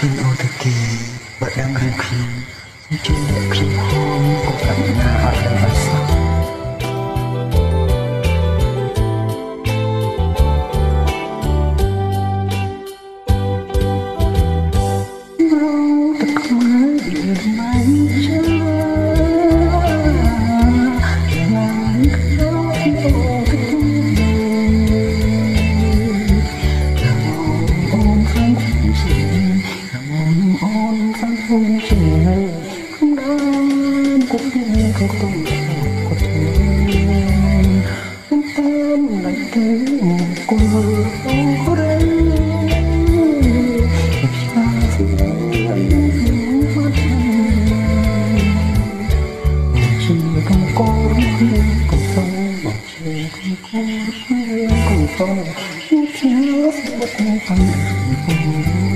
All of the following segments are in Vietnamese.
ពីអូទៅគេបើដឹងរឿងខ្ញុំជួយអ្នកខ្ញុំហោមកុំប្រាថ្នាអត់ដឹងអត់សោះ không có đây xa gì mất chỉ không có cùng sống một không còn cùng sống một chỉ sẽ bất thành âm tha ôn ngài trong hai sân dài anh chưa kia từng đấm quần ôn nhớ thầm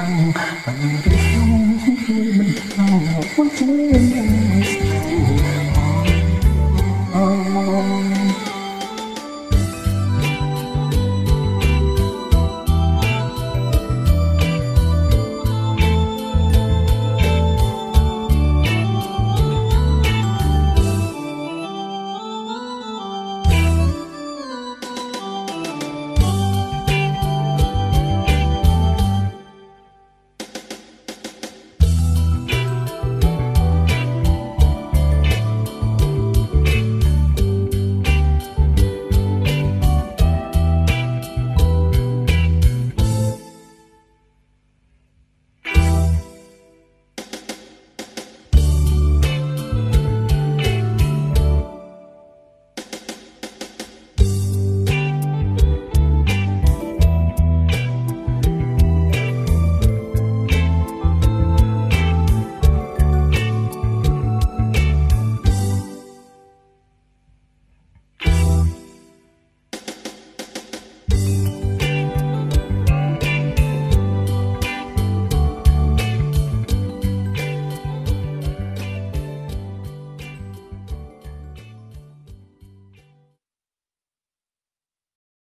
បាំងបាំងខ្ញុំមិនថាខ្លួនខ្ញុំអឺ